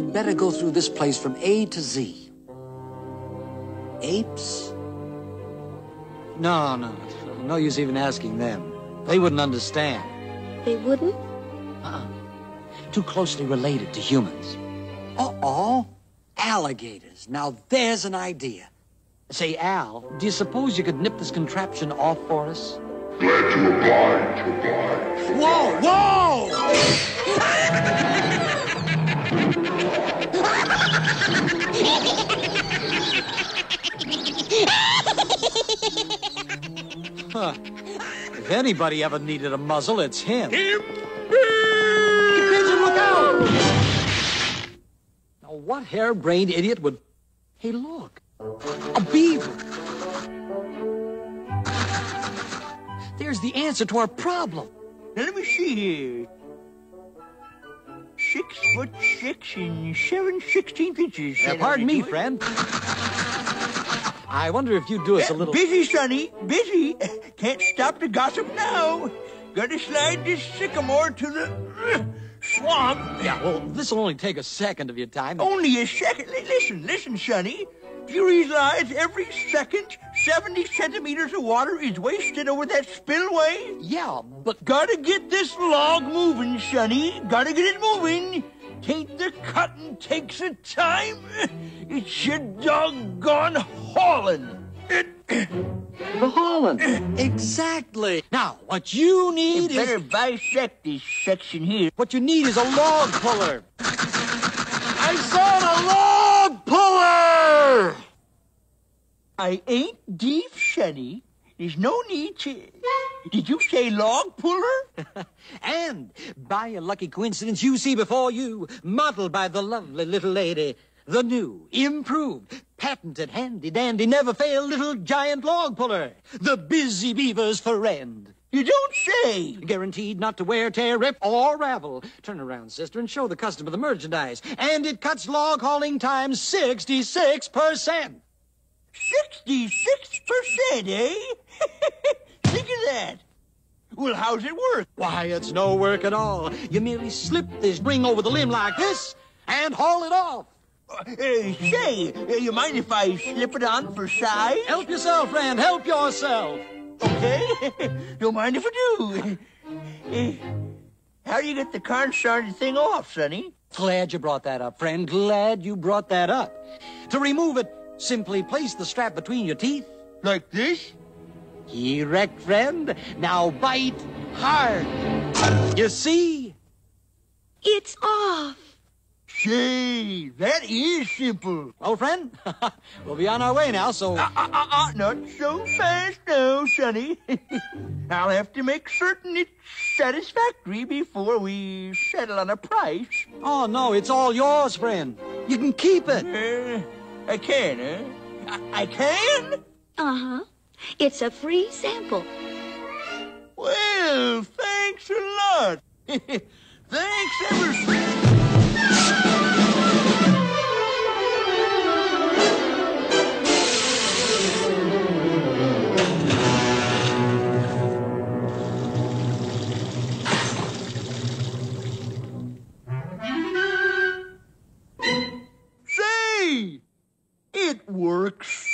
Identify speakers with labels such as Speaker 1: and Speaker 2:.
Speaker 1: We'd better go through this place from A to Z. Apes?
Speaker 2: No, no. No use even asking them. They wouldn't understand.
Speaker 3: They wouldn't?
Speaker 1: Uh-uh. Too closely related to humans. Uh-oh. Alligators. Now there's an idea. Say, Al, do you suppose you could nip this contraption off for us?
Speaker 4: Glad to oblige, oblige.
Speaker 1: Whoa, whoa!
Speaker 2: Huh. If anybody ever needed a muzzle, it's him.
Speaker 4: Him!
Speaker 2: Pigeon, look out! Now, what harebrained idiot would... Hey, look. A beaver. There's the answer to our problem.
Speaker 5: Now let me see here. Six foot six and seven sixteenth inches.
Speaker 2: Uh, pardon me, friend. I wonder if you'd do us a little...
Speaker 5: Busy, Sonny, busy. Can't stop the gossip now. Gotta slide this sycamore to the uh, swamp.
Speaker 2: Yeah, well, this'll only take a second of your time.
Speaker 5: Only a second. Listen, listen, Sonny. Do you realize every second 70 centimeters of water is wasted over that spillway?
Speaker 2: Yeah, but...
Speaker 5: Gotta get this log moving, Sonny. Gotta get it moving. Take the cutting takes a time. It's your doggone hauling.
Speaker 2: The Holland. exactly. Now, what you
Speaker 5: You
Speaker 2: need
Speaker 5: better
Speaker 2: is...
Speaker 5: bisect this section here.
Speaker 2: What you need is a log puller. I said a log puller!
Speaker 5: I ain't deep, Sonny. There's no need to... Did you say log puller?
Speaker 2: and, by a lucky coincidence, you see before you, modeled by the lovely little lady, the new, improved, patented, handy-dandy, never-fail little giant log puller, the Busy Beaver's friend.
Speaker 5: You don't say.
Speaker 2: Guaranteed not to wear, tear, rip, or ravel. Turn around, sister, and show the customer the merchandise. And it cuts log hauling time 66%.
Speaker 5: 66%, eh? That. Well, how's it work?
Speaker 2: Why, it's no work at all. You merely slip this ring over the limb like this and haul it off.
Speaker 5: Uh, say, uh, you mind if I slip it on for size?
Speaker 2: Help yourself, friend. Help yourself.
Speaker 5: Okay. Don't mind if I do. Eh, How do you get the carn thing off, Sonny?
Speaker 2: Glad you brought that up, friend. Glad you brought that up. To remove it, simply place the strap between your teeth.
Speaker 5: Like this?
Speaker 2: Erect, friend. Now bite hard. You see?
Speaker 3: It's off.
Speaker 5: Say, that is simple.
Speaker 2: Well, friend, we'll be on our way now, so...
Speaker 5: Uh, uh, uh, uh, not so fast now, Sonny. I'll have to make certain it's satisfactory before we settle on a price.
Speaker 2: Oh, no, it's all yours, friend. You can keep it.
Speaker 5: Uh, I can, huh? I, I can?
Speaker 3: Uh-huh. It's a free sample.
Speaker 5: Well, thanks a lot. thanks ever Say, it works.